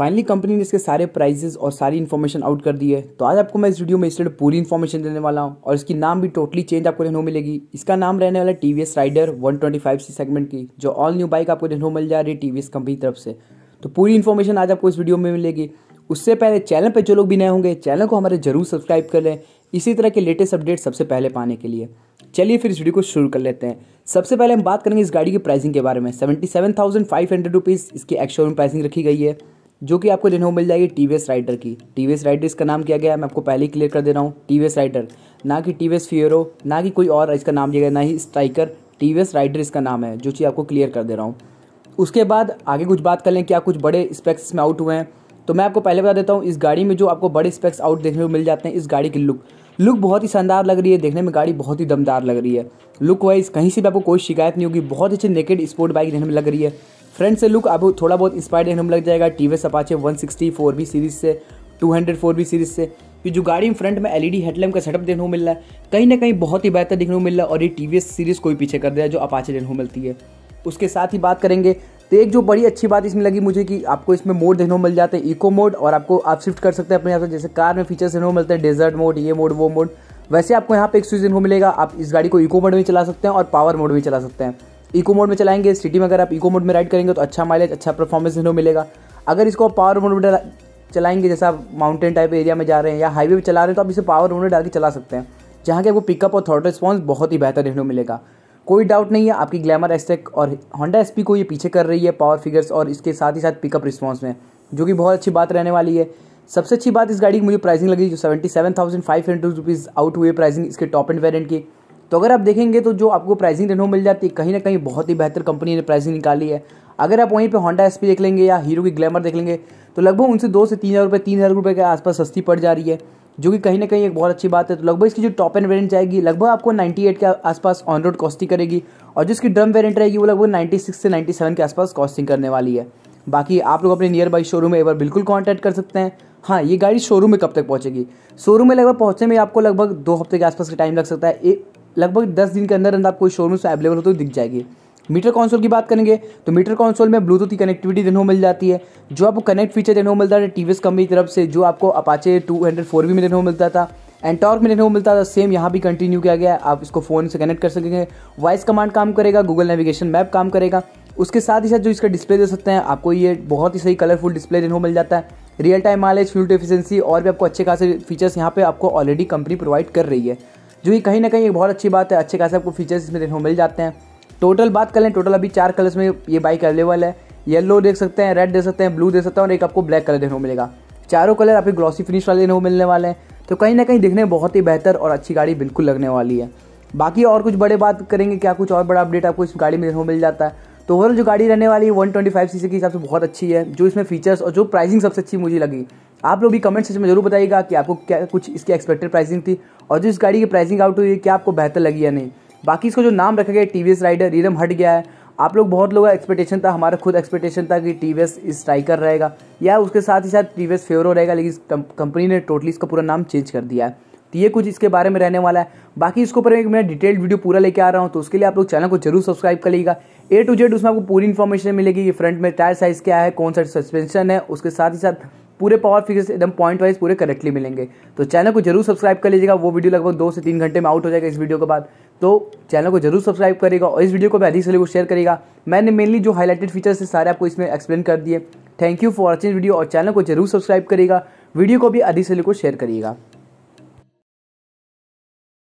Finally company ने इसके सारे प्राइजेस और सारी इन्फॉर्मेशन आउट कर दी है। तो आज आपको मैं इस वीडियो में इस पूरी इन्फॉर्मेशन देने वाला हूँ और इसकी नाम भी टोटली चेंज आपको देखने को मिलेगी। इसका नाम रहने वाला T V S Raider one twenty five C segment की, जो ऑल न्यू बाइक आपको देखने को मिल जा रही है टी वी एस कंपनी तरफ़ से। तो पूरी इन्फॉर्मेशन आज आपको इस वीडियो में मिलेगी। उससे पहले चैनल पर जो लोग भी नए होंगे चैनल को हमारे ज़रूर सब्सक्राइब कर लें। इसी तरह के लेटेस्ट अपडेट सबसे पहले पाने के लिए। चलिए फिर इस वीडियो को शुरू कर लेते हैं। सबसे पहले हम बात करेंगे इस गाड़ी की प्राइसिंग के बारे में। Seventy seven thousand five hundred rupees इसकी एक्स शोरूम प्राइसिंग रखी गई है। जो कि आपको को मिल जाएगी टी वी एस राइडर की। टी वी एस राइडर इसका नाम किया गया? है मैं आपको पहले ही क्लियर कर दे रहा हूँ। टी वी एस राइडर ना कि टी वी एस फियरो ना कि कोई और इसका नाम दिया गया, ना ही Striker T V S Raider इसका नाम है, जो चीज़ आपको क्लियर कर दे रहा हूँ। उसके बाद आगे कुछ बात कर लें, क्या कुछ बड़े स्पेक्स में आउट हुए हैं। तो मैं आपको पहले बता देता हूँ, इस गाड़ी में जो आपको बड़े स्पेक्स आउट देखने को मिल जाते हैं, इस गाड़ी की लुक लुक बहुत ही शानदार लग रही है, देखने में गाड़ी बहुत ही दमदार लग रही है। लुक वाइज कहीं से भी आपको कोई शिकायत नहीं होगी, बहुत अच्छी नेकेड स्पोर्ट बाइक देखने में लग रही है। फ्रंट से लुक आपको थोड़ा बहुत इंस्पायर देखने में लग जाएगा T V Apache one sixty four B series से two hundred four B series से। कि जो गाड़ी फ्रंट में एलईडी हेडलैम्प का सेटअप देखने को मिल रहा है, कहीं ना कहीं बहुत ही बेहतर देखने को मिल रहा है और ये टीवीएस सीरीज़ कोई पीछे कर दिया जो अपाचे देखने को मिलती है। उसके साथ ही बात करेंगे तो एक जो बड़ी अच्छी बात इसमें लगी मुझे कि आपको इसमें मोड देखने को मिल जाते हैं इको मोड और आपको आप शिफ्ट कर सकते हैं अपने यहाँ से, जैसे कार में फीचर्स देखने को मिलते हैं डेजर्ट मोड ये मोड वो मोड वैसे आपको यहाँ पे एक स्विच देखने को मिलेगा, आप इस गाड़ी को इको मोड में चला सकते हैं और पावर मोड में चला सकते हैं। इको मोड में चलाएँगे सिटी में अगर आप इको मोड में राइड करेंगे तो अच्छा माइलेज अच्छा परफॉर्मेंस को मिलेगा। अगर इसको आप पावर मोड में चलाएँगे, जैसे आप माउंटेन टाइप एरिया में जा रहे हैं या हाईवे पर चला रहे हैं तो आप इसे पावर मोड में डाल के चला सकते हैं। जहाँ के आपको पिकअप और थॉट रिस्पॉन्स बहुत ही बेहतर को मिलेगा। कोई डाउट नहीं है, आपकी ग्लैमर एस्टेक और होंडा एस को ये पीछे कर रही है पावर फिगर्स और इसके साथ ही साथ पिकअप रिस्पॉन्स में, जो कि बहुत अच्छी बात रहने वाली है। सबसे अच्छी बात इस गाड़ी की, मुझे प्राइसिंग लगी जो seventy seven thousand five hundred rupees out हुई प्राइसिंग इसके टॉप एंड वेरियंट की। तो अगर आप देखेंगे तो जो आपको प्राइसिंग को मिल जाती है, कहीं ना कहीं बहुत ही बेहतर कंपनी ने प्राइसिंग निकाली है। अगर आप वहीं पे होंडा एस देख लेंगे या हीरो की ग्लैमर देख लेंगे तो लगभग उनसे दो से तीन हज़ार रुपये तीन हज़ार रुपये के आसपास सस्ती पड़ जा रही है, जो कि कहीं ना कहीं एक बहुत अच्छी बात है। तो लगभग इसकी जो टॉप एंड वेरियंट जाएगी, लगभग आपको 98 के आसपास ऑन रोड कॉस्टिंग करेगी, और जिसकी ड्रम वेरियंट रहेगी, वो लगभग 96 से 97 के आसपास कॉस्टिंग करने वाली है। बाकी आप लोग अपने नियर बाई शोरूम में एक बार बिल्कुल कॉन्टैक्ट कर सकते हैं। हाँ ये गाड़ी शोरूम में कब तक पहुँचेगी? शोरूम में लगभग पहुँचने में आपको लगभग दो हफ़्ते के आसपास का टाइम लग सकता है। लगभग दस दिन के अंदर अंदर आपको शोरूम से अवेलेबल हो तो दिख जाएगी। मीटर कंसोल की बात करेंगे तो मीटर कंसोल में ब्लूटूथ की कनेक्टिविटी देने को मिल जाती है। जो आपको कनेक्ट फीचर देने को मिलता है टी कंपनी की तरफ़ से, जो आपको अपाचे टू हंड्रेड फोर में देने को मिलता था एंड टॉर्क में देखने को मिलता था सेम यहाँ भी कंटिन्यू किया गया है। आप इसको फ़ोन से कनेक्ट कर सकेंगे। वॉइस कमांड काम करेगा गूगल नेविगेशन मैप काम करेगा। उसके साथ ही साथ जो इसका डिस्प्ले दे सकते हैं, आपको ये बहुत ही सही कलरफुल डिस्प्ले देखने को मिल जाता है। Real time mileage fuel efficiency और भी आपको अच्छे खासे फीचर्स यहाँ पे आपको ऑलरेडी कंपनी प्रोवाइड कर रही है। जो कि कहीं ना कहीं एक बहुत अच्छी बात है, अच्छे खासे आपको फीचर्स इसमें देखने को मिल जाते हैं। टोटल बात कर लें टोटल अभी चार कलर्स में ये बाइक अवेलेबल है। येलो देख सकते हैं रेड देख सकते हैं ब्लू देख सकते हैं और एक आपको ब्लैक कलर देखने को मिलेगा। चारों कलर आपको ग्लॉसी फिनिश वाले देखने को मिलने वाले हैं। तो कहीं ना कहीं दिखने बहुत ही बेहतर और अच्छी गाड़ी बिल्कुल लगने वाली है। बाकी और कुछ बड़े बात करेंगे, क्या कुछ और बड़ा अपडेट आपको इस गाड़ी में देखने को मिल जाता है? तो ओवरऑल जो गाड़ी रहने वाली है वन ट्वेंटी फाइव सी के हिसाब से बहुत अच्छी है। जो इसमें फीचर्स और जो प्राइसिंग सबसे अच्छी मुझे लगी आप लोग भी कमेंट सेक्शन में ज़रूर बताइएगा कि आपको क्या, कुछ इसकी एक्सपेक्टेड प्राइसिंग थी और जो इस गाड़ी की प्राइसिंग आउट हुई है, क्या आपको बेहतर लगी या नहीं। बाकी इसको जो नाम रखा गया टी वी एस राइडर रीरम हट गया है। आप लोग बहुत लोगों का एक्सपेक्टेशन था, हमारा खुद एक्सपेक्टेशन था कि टी वी एस स्ट्राइकर रहेगा। या उसके साथ ही साथ टी वी एस फेवरो रहेगा, लेकिन कंपनी ने टोटली इसका पूरा नाम चेंज कर दिया है। तो ये कुछ इसके बारे में रहने वाला है। बाकी इसके ऊपर मैं डिटेल्ड वीडियो पूरा लेके आ रहा हूँ तो उसके लिए आप लोग चैनल को ज़रूर सब्सक्राइब कर ए टू जेड उसमें आपको पूरी इन्फॉर्मेशन मिलेगी कि फ्रंट में टायर साइज़ क्या है, कौन सा सस्पेंशन है, उसके साथ ही साथ पूरे पावर फिगर्स एकदम पॉइंट वाइज पूरे करेक्टली मिलेंगे। तो चैनल को ज़रूर सब्सक्राइब कर लीजिएगा, वो वीडियो लगभग दो से तीन घंटे में आउट हो जाएगा इस वीडियो के बाद। तो चैनल को ज़रूर सब्सक्राइब करेगा और इस वीडियो को भी अधिक से लोगों को शेयर करेगा मैंने मेनली जो हाईलाइटेड फीचर्स है, सारे आपको इसमें एक्सप्लेन कर दिए। Thank you for watching video और चैनल को ज़रूर सब्सक्राइब करेगा वीडियो को भी अधिक से लोगों को शेयर करिएगा।